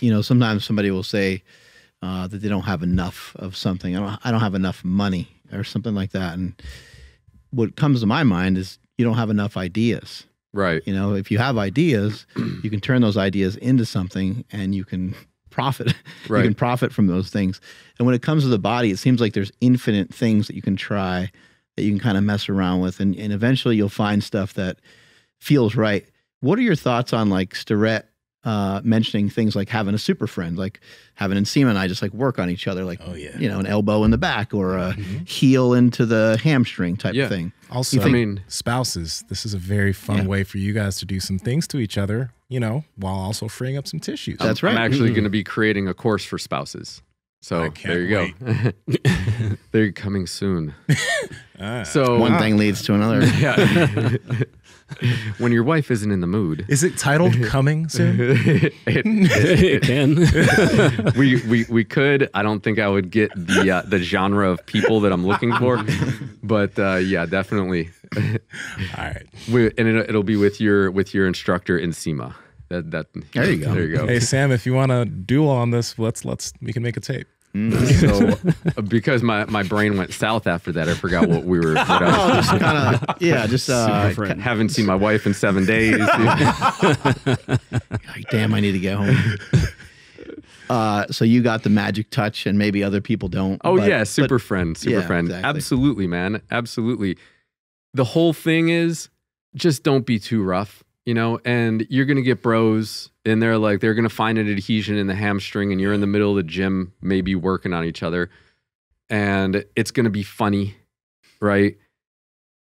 you know, sometimes somebody will say uh, that they don't have enough of something. I don't, I don't have enough money or something like that. And what comes to my mind is you don't have enough ideas. Right. You know, if you have ideas, you can turn those ideas into something and you can profit. Right. you can profit from those things. And when it comes to the body, it seems like there's infinite things that you can try that you can kind of mess around with. And, and eventually you'll find stuff that feels right. What are your thoughts on like Starrett uh, mentioning things like having a super friend, like having Nsima and I just like work on each other, like, Oh, yeah. you know, an elbow in the back or a heel into the hamstring type Yeah. of thing. Also, I mean, spouses, this is a very fun Yeah. way for you guys to do some things to each other, you know, while also freeing up some tissues. That's right. I'm right. actually going to be creating a course for spouses. So there you go. They're coming soon. Ah. So One thing leads to another. yeah. when your wife isn't in the mood, Is it titled Coming Soon? it, it can. we, we we could. I don't think I would get the uh, the genre of people that I'm looking for, but uh, yeah, definitely. All right. We, and it, it'll be with your with your instructor Nsima. That that There you go. There you go. Hey Sam, if you want to duel on this, let's let's we can make a tape. So uh, because my my brain went south after that, I forgot what we were. What I was Oh, just kind of, yeah, just uh, Super haven't seen my wife in seven days. like, damn, I need to get home. Uh, so you got the magic touch, and maybe other people don't. Oh but- yeah, but- super friend, super yeah, friend. exactly. Absolutely, man. Absolutely. The whole thing is just don't be too rough, you know, and you're gonna get bros and they're like they're gonna find an adhesion in the hamstring and you're in the middle of the gym, maybe working on each other. And it's gonna be funny, right?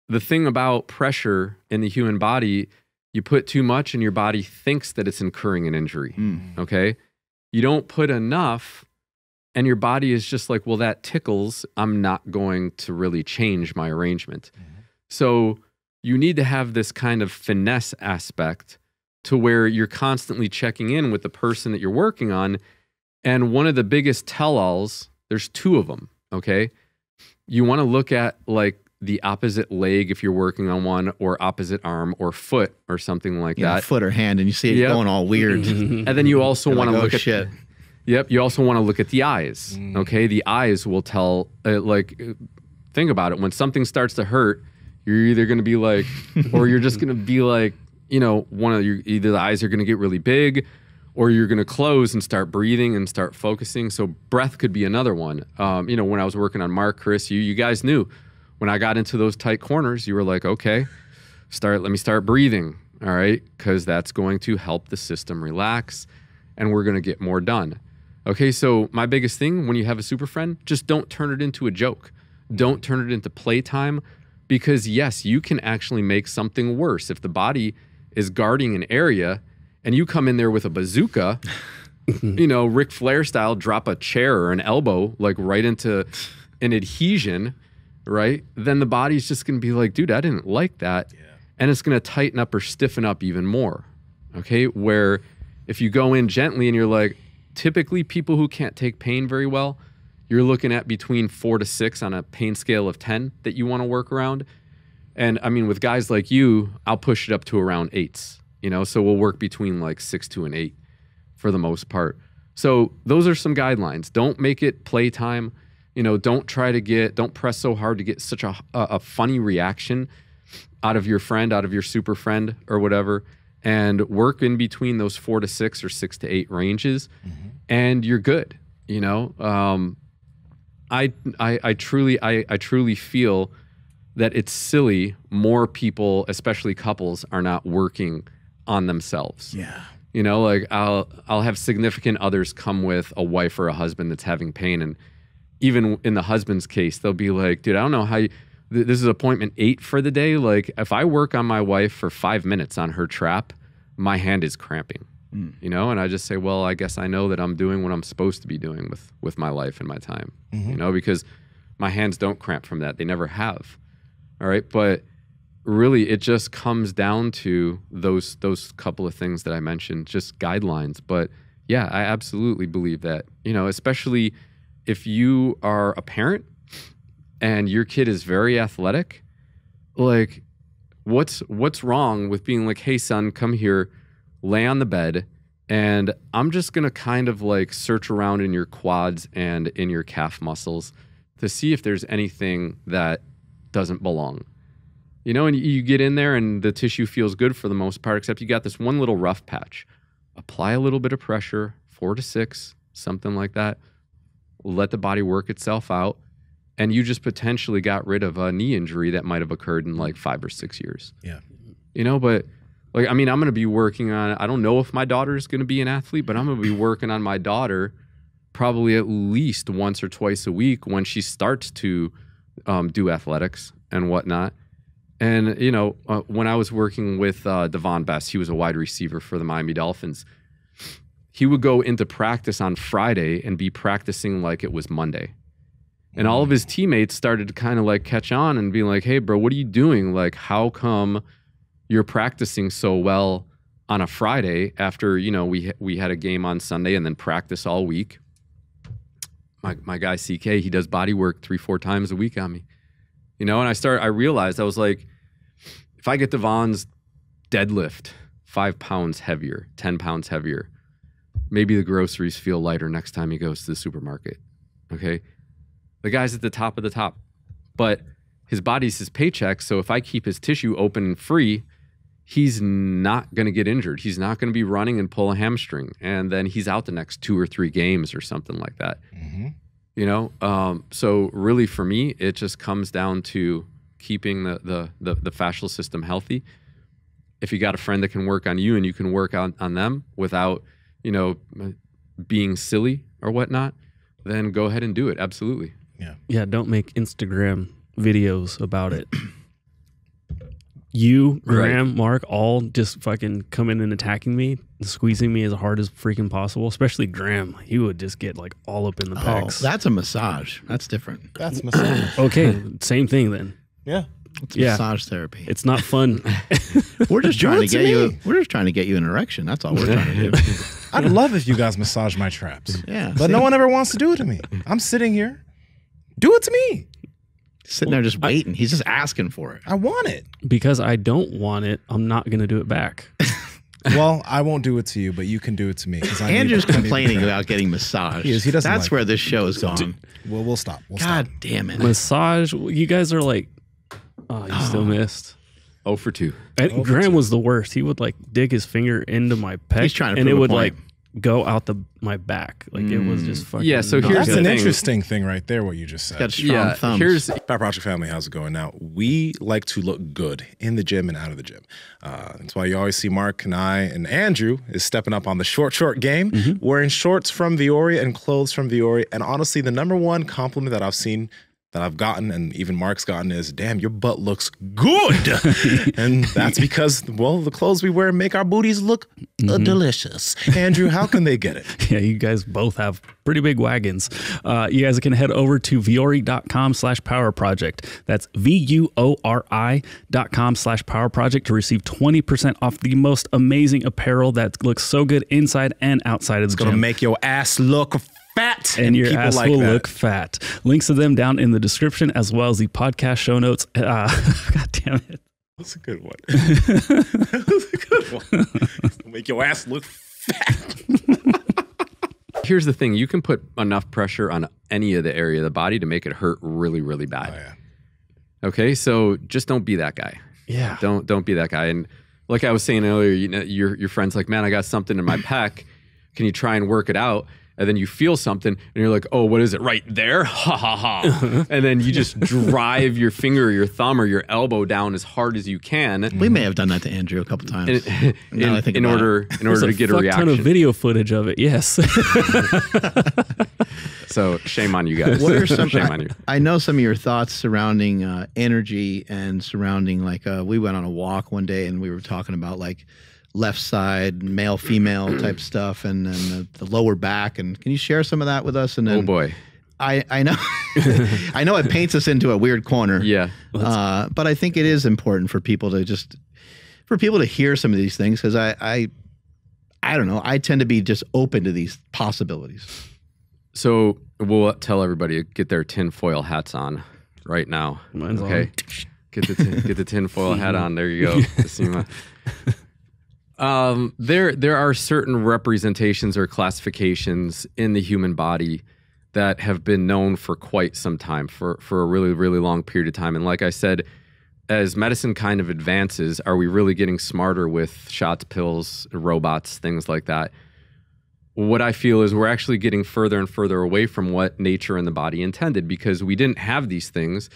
The thing about pressure in the human body, you put too much and your body thinks that it's incurring an injury Mm. okay? You don't put enough, and your body is just like, well, that tickles. I'm not going to really change my arrangement. So you need to have this kind of finesse aspect to where you're constantly checking in with the person that you're working on. And one of the biggest tell alls, there's two of them, okay? You want to look at like the opposite leg if you're working on one, or opposite arm, or foot, or something like you know, that. foot or hand, and you see it Yep. going all weird. And then you also want to like, oh, look at shit. Yep. You also want to look at the eyes. Mm. Okay. The eyes will tell, uh, like, uh, think about it. When something starts to hurt, you're either going to be like, or you're just going to be like, you know, one of your, either the eyes are going to get really big or you're going to close and start breathing and start focusing. So breath could be another one. Um, you know, when I was working on Mark, Chris, you, you guys knew when I got into those tight corners, you were like, okay, start, let me start breathing. All right. Cause that's going to help the system relax and we're going to get more done. Okay, so my biggest thing when you have a super friend, just don't turn it into a joke. Don't turn it into playtime because, yes, you can actually make something worse. If the body is guarding an area and you come in there with a bazooka, you know, Ric Flair style, drop a chair or an elbow like right into an adhesion, right? Then the body's just going to be like, dude, I didn't like that. And it's going to tighten up or stiffen up even more. Okay, where if you go in gently and you're like, typically people who can't take pain very well, you're looking at between four to six on a pain scale of 10 that you want to work around. And I mean, with guys like you, I'll push it up to around eights, you know, so we'll work between like six to an eight for the most part. So those are some guidelines. Don't make it playtime. You know, don't try to get, don't press so hard to get such a, a, a funny reaction out of your friend, out of your super friend or whatever, and work in between those four to six or six to eight ranges, and you're good. You know, um, I, I, I truly, I, I truly feel that it's silly. More people, especially couples, are not working on themselves. Yeah. You know, like I'll I'll have significant others come with a wife or a husband that's having pain, and even in the husband's case, they'll be like, "Dude, I don't know how you." th- This is appointment eight for the day. Like, if I work on my wife for five minutes on her trap, my hand is cramping. Mm. You know, and I just say, "Well, I guess I know that I'm doing what I'm supposed to be doing with with my life and my time." You mm-hmm. know, because my hands don't cramp from that; they never have. All right, but really it just comes down to those those couple of things that I mentioned, just guidelines. But yeah, I absolutely believe that. You know, especially if you are a parent and your kid is very athletic, like what's what's wrong with being like, "Hey son, come here, lay on the bed And I'm just going to kind of like search around in your quads and in your calf muscles to see if there's anything that doesn't belong. You know, and you get in there and the tissue feels good for the most part, except you got this one little rough patch. Apply a little bit of pressure, four to six, something like that. Let the body work itself out. And you just potentially got rid of a knee injury that might have occurred in like five or six years. Yeah. You know, but like, I mean, I'm going to be working on, it. I don't know if my daughter is going to be an athlete, but I'm going to be working on my daughter probably at least once or twice a week when she starts to um, do athletics and whatnot. And you know, uh, when I was working with uh, Davone Bess, he was a wide receiver for the Miami Dolphins. He would go into practice on Friday and be practicing like it was Monday. And all of his teammates started to kind of like catch on and be like, "Hey, bro, what are you doing? Like, how come you're practicing so well on a Friday after you know we we had a game on Sunday and then practice all week?" My my guy CK, he does body work three four times a week on me. You know, and I start I realized I was like, if I get Davone's deadlift five pounds heavier, 10 pounds heavier, maybe the groceries feel lighter next time he goes to the supermarket. Okay. The guy's at the top of the top, but his body's his paycheck. So if I keep his tissue open and free, he's not going to get injured. He's not going to be running and pull a hamstring. And then he's out the next two or three games or something like that hmm you know um, so really for me it just comes down to keeping the, the the the fascial system healthy if you got a friend that can work on you and you can work on, on them without you know being silly or whatnot then go ahead and do it absolutely Yeah. Yeah, don't make Instagram videos about it. You, Right. Graham, Mark, all just fucking coming and attacking me, squeezing me as hard as freaking possible. Especially Graham, he would just get like all up in the Oh, pecs. that's a massage. That's different. That's massage. okay, same thing then. yeah. It's Yeah. massage therapy. It's not fun. We're just trying to it to get you. We're just trying to get you an erection. That's all we're trying to do. I'd love if you guys massage my traps. Yeah, But see? no one ever wants to do it to me. I'm sitting here. Do it to me. Sitting there just waiting. He's just asking for it. I want it. because I don't want it, I'm not gonna do it back. Well, I won't do it to you, but you can do it to me. Because Andrew's complaining about getting massaged. He is. He doesn't That's like where this show is gone. Well, we'll stop. We'll God stop. damn it. Massage, you guys are like, oh, you ah. still missed. oh for two And Oh, Graham that's- was the worst. He would like dig his finger into my pec, He's trying to and it a would point. like go out the my back. Like it was just fucking. Yeah, so here's That's good. an thing. interesting thing right there, what you just said. Got strong yeah thumbs. here's Fat Project family, how's it going? Now, we like to look good in the gym and out of the gym. Uh, that's why you always see Mark and I and Andrew is stepping up on the short, short game, wearing shorts from Vuori and clothes from Vuori. And honestly, the number one compliment that I've seen, that I've gotten, and even Mark's gotten is, damn, your butt looks good. and that's because, well, the clothes we wear make our booties look uh, delicious. Andrew, how can they get it? Yeah, you guys both have pretty big wagons. Uh, you guys can head over to vuori.com slash power project. That's V-U-O-R-I dot com slash power project to receive 20% off the most amazing apparel that looks so good inside and outside of the Gonna make your ass look fat. and your people ass like will that. look fat. Links to them down in the description as well as the podcast show notes. Uh, God damn it. That's a good one. That's a good one. Make your ass look fat. here's the thing you can put enough pressure on any of the area of the body to make it hurt really really bad Oh, yeah. okay so just don't be that guy Yeah. don't don't be that guy and like i was saying earlier you know your your friend's like man i got something in my pec can you try and work it out and then you feel something and you're like oh what is it right there ha ha ha and then you just drive your finger or your thumb or your elbow down as hard as you can we may have done that to Andrew a couple times. in, Now I in, think in about it. order in order There's to get a fuck reaction ton of video footage of it. Yes. so shame on you guys What are some? shame on you I know some of your thoughts surrounding uh, energy and surrounding like uh, we went on a walk one day and we were talking about like left side male female type stuff and then the, the lower back and can you share some of that with us and then oh boy I I know I know it paints us into a weird corner yeah uh, but I think it is important for people to just for people to hear some of these things because I I I don't know I tend to be just open to these possibilities. So we'll tell everybody to get their tinfoil hats on right now. Mine's okay. Get the tin, get the tinfoil hat on. There you go. Um, there there are certain representations or classifications in the human body that have been known for quite some time, for for a really really long period of time. And like I said, as medicine kind of advances, are we really getting smarter with shots, pills, robots, things like that? What I feel is we're actually getting further and further away from what nature and the body intended because we didn't have these things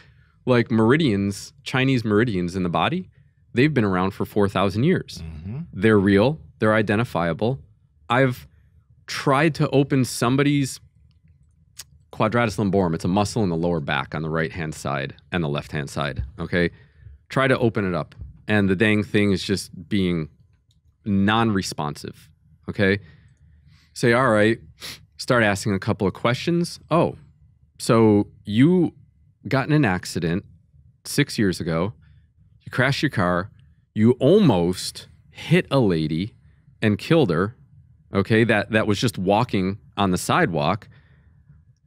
like meridians, Chinese meridians in the body. They've been around for 4,000 years. They're real, they're identifiable. I've tried to open somebody's quadratus lumborum. It's a muscle in the lower back on the right hand side and the left hand side. Okay. Try to open it up. And the dang thing is just being non responsive. Okay. Say, all right, start asking a couple of questions. Oh, so you got in an accident six years ago. You crashed your car. You almost hit a lady and killed her. Okay. That, that was just walking on the sidewalk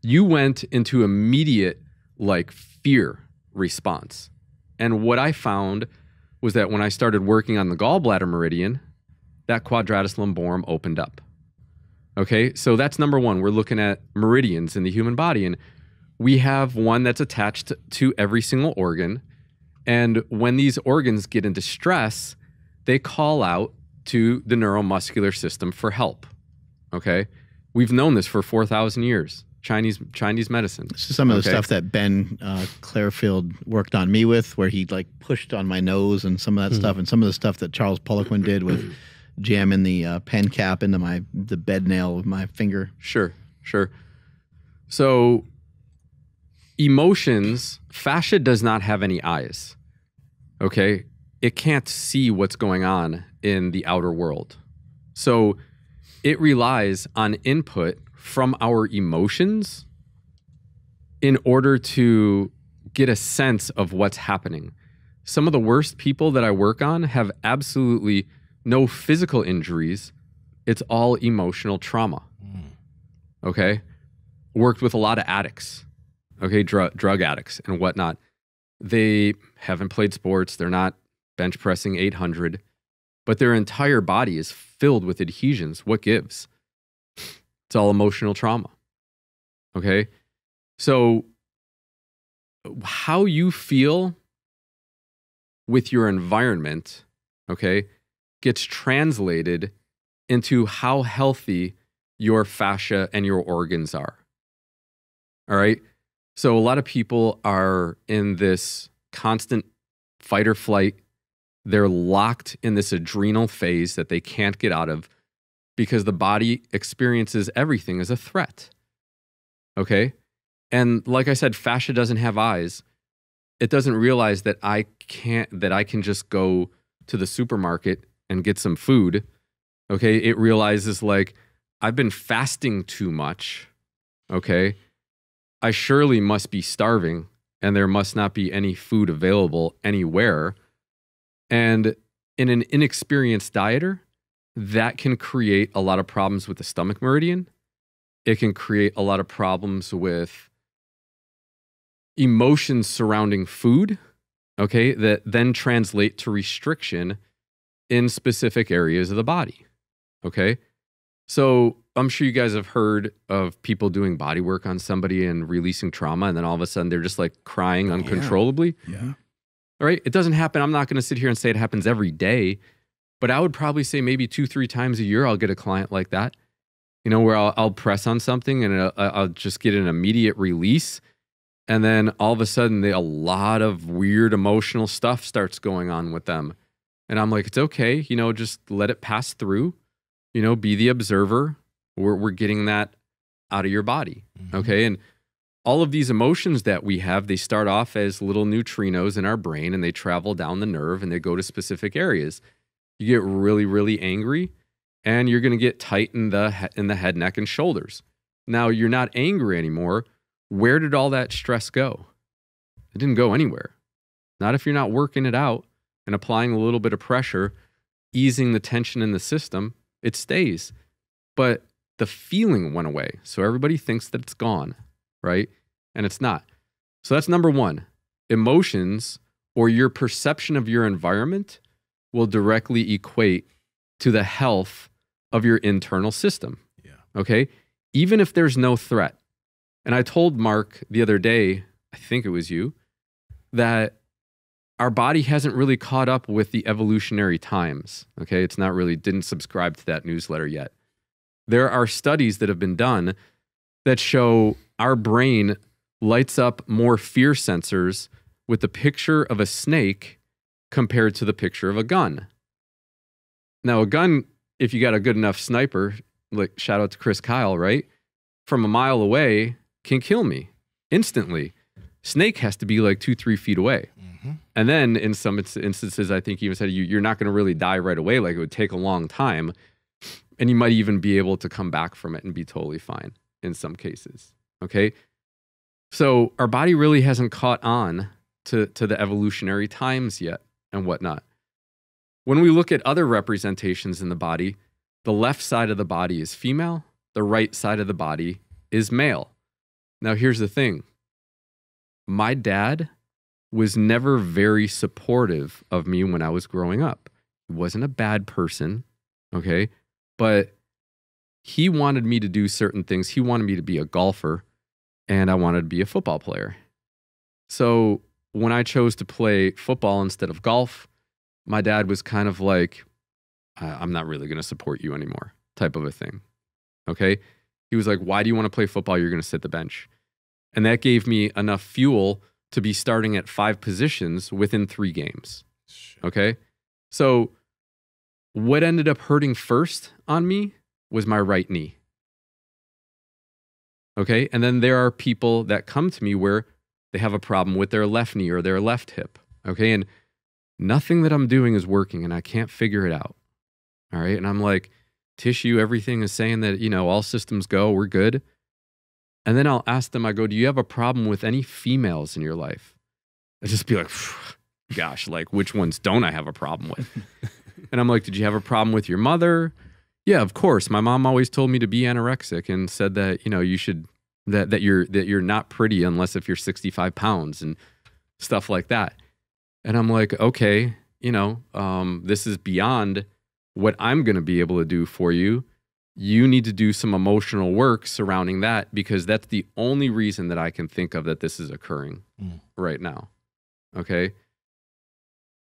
you went into immediate like fear response. And what I found was that when I started working on the gallbladder meridian, that quadratus lumborum opened up. Okay, so that's number one. We're looking at meridians in the human body, and we have one that's attached to every single organ. And when these organs get into stress, they call out to the neuromuscular system for help. Okay, we've known this for 4,000 years. Chinese Chinese medicine. This is some of the stuff that Ben uh, Clarefield worked on me with, where he like pushed on my nose and some of that stuff, and some of the stuff that Charles Poliquin did with jamming the uh, pen cap into my the bed nail with my finger. Sure, sure. So, emotions, fascia does not have any eyes. Okay. It can't see what's going on in the outer world. So, it relies on input from our emotions in order to get a sense of what's happening. Some of the worst people that I work on have absolutely no physical injuries, it's all emotional trauma. Hmm. Okay? Worked with a lot of addicts. Okay? Drug drug addicts and whatnot. They haven't played sports. They're not bench pressing 800 but their entire body is filled with adhesions what gives it's all emotional trauma okay so how you feel with your environment okay gets translated into how healthy your fascia and your organs are. All right. So a lot of people are in this constant fight or flight. They're locked in this adrenal phase that they can't get out of because the body experiences everything as a threat. Okay. And like I said, fascia doesn't have eyes. It doesn't realize that I can't, that I can just go to the supermarket and get some food. Okay. It realizes like, I've been fasting too much. Okay. I surely must be starving and there must not be any food available anywhere. And in an inexperienced dieter, that can create a lot of problems with the stomach meridian. It can create a lot of problems with emotions surrounding food, okay, that then translate to restriction in specific areas of the body. Okay. So I'm sure you guys have heard of people doing body work on somebody and releasing trauma, and then all of a sudden they're just like crying oh, uncontrollably. Yeah. All right. It doesn't happen. I'm not going to sit here and say it happens every day, but I would probably say maybe two, three times a year I'll get a client like that, you know, where I'll, I'll press on something and I'll, I'll just get an immediate release. And then all of a sudden, they, a lot of weird emotional stuff starts going on with them. And I'm like, it's okay. You know, just let it pass through, you know, be the observer. We're, we're getting that out of your body. Mm-hmm. Okay. And all of these emotions that we have, they start off as little neutrinos in our brain and they travel down the nerve and they go to specific areas. You get really, really angry and you're going to get tight in the, in the head, neck, and shoulders. Now you're not angry anymore. Where did all that stress go? It didn't go anywhere. Not if you're not working it out and applying a little bit of pressure, easing the tension in the system, it stays. But the feeling went away. So everybody thinks that it's gone, right? And it's not. So that's number one. Emotions or your perception of your environment will directly equate to the health of your internal system. Yeah. Okay. Even if there's no threat. And I told Mark the other day, I think it was you, that our body hasn't really caught up with the evolutionary times. Okay. It's not really, didn't subscribe to that newsletter yet. There are studies that have been done that show our brain lights up more fear sensors with the picture of a snake compared to the picture of a gun. Now, a gun, if you got a good enough sniper, like shout out to Chris Kyle, right? From a mile away, can kill me instantly. Snake has to be like two, three feet away. Mm-hmm. And then in some instances, I think he even said you, you're not going to really die right away. Like it would take a long time. And you might even be able to come back from it and be totally fine in some cases. Okay. So our body really hasn't caught on to, to the evolutionary times yet and whatnot. When we look at other representations in the body, the left side of the body is female, the right side of the body is male. Now, here's the thing my dad was never very supportive of me when I was growing up. He wasn't a bad person, okay? But he wanted me to do certain things. He wanted me to be a golfer, and I wanted to be a football player. So when I chose to play football instead of golf, my dad was kind of like, "I- I'm not really going to support you anymore, type of a thing. Okay. He was like, Why do you want to play football? You're going to sit the bench. And that gave me enough fuel to be starting at five positions within three games. Okay. So, what ended up hurting first on me was my right knee. Okay. And then there are people that come to me where they have a problem with their left knee or their left hip. Okay. And nothing that I'm doing is working and I can't figure it out. All right. And I'm like, tissue, everything is saying that, you know, all systems go, we're good. And then I'll ask them, I go, do you have a problem with any females in your life? I just be like, gosh, like which ones don't I have a problem with? and I'm like, did you have a problem with your mother? Yeah, of course. My mom always told me to be anorexic and said that, you know, you should that that you're that you're not pretty unless if you're 65 pounds and stuff like that. And I'm like, okay, you know, um, this is beyond what I'm going to be able to do for you. You need to do some emotional work surrounding that because that's the only reason that I can think of that this is occurring Mm. right now. Okay.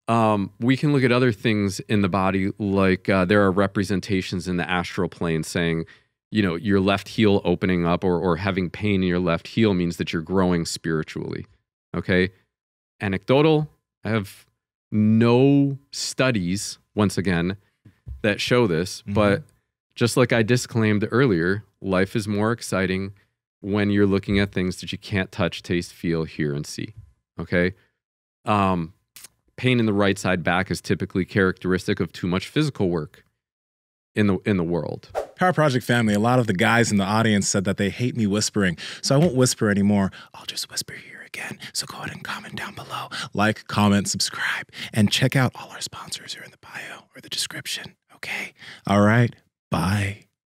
Um, we can look at other things in the body, like uh, there are representations in the astral plane saying, you know, your left heel opening up or, or having pain in your left heel means that you're growing spiritually. Okay. Anecdotal, I have no studies, once again, that show this, Mhm. but just like I disclaimed earlier, life is more exciting when you're looking at things that you can't touch, taste, feel, hear, and see. Okay. Um, pain in the right side back is typically characteristic of too much physical work in the in the world. Power Project family, a lot of the guys in the audience said that they hate me whispering. So I won't whisper anymore. I'll just whisper here again. So go ahead and comment down below. Like, comment, subscribe, and check out all our sponsors here in the bio or the description. Okay. All right. Bye.